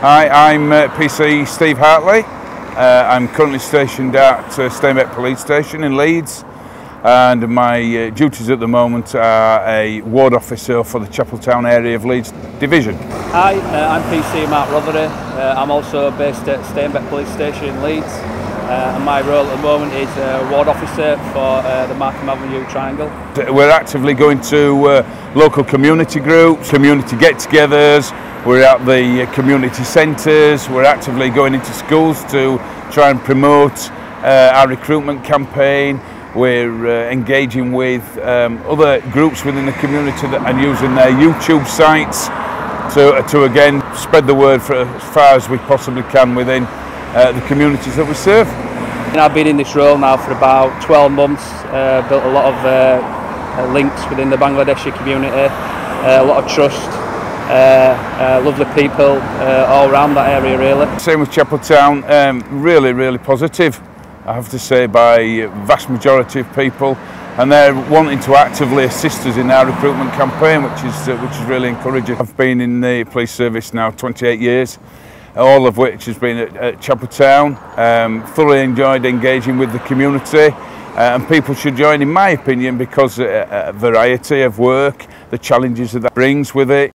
Hi, I'm uh, PC Steve Hartley. Uh, I'm currently stationed at uh, Steinbeck Police Station in Leeds and my uh, duties at the moment are a ward officer for the Chapel Town area of Leeds Division. Hi, uh, I'm PC Mark Rothery. Uh, I'm also based at Steinbeck Police Station in Leeds uh, and my role at the moment is uh, ward officer for uh, the Markham Avenue Triangle. We're actively going to uh, local community groups, community get-togethers, we're at the community centres, we're actively going into schools to try and promote uh, our recruitment campaign, we're uh, engaging with um, other groups within the community that are using their YouTube sites to, to again spread the word for as far as we possibly can within uh, the communities that we serve. I've been in this role now for about 12 months, uh, built a lot of uh, uh links within the Bangladeshi community, a lot of trust, lovely people all around that area really. Same with Chapeltown, um, really, really positive. I have to say, by vast majority of people, and they're wanting to actively assist us in our recruitment campaign, which is uh, which is really encouraging. I've been in the police service now 28 years, all of which has been at, at Chapeltown. Um, thoroughly enjoyed engaging with the community. Uh, and people should join in my opinion because a, a variety of work, the challenges that, that brings with it.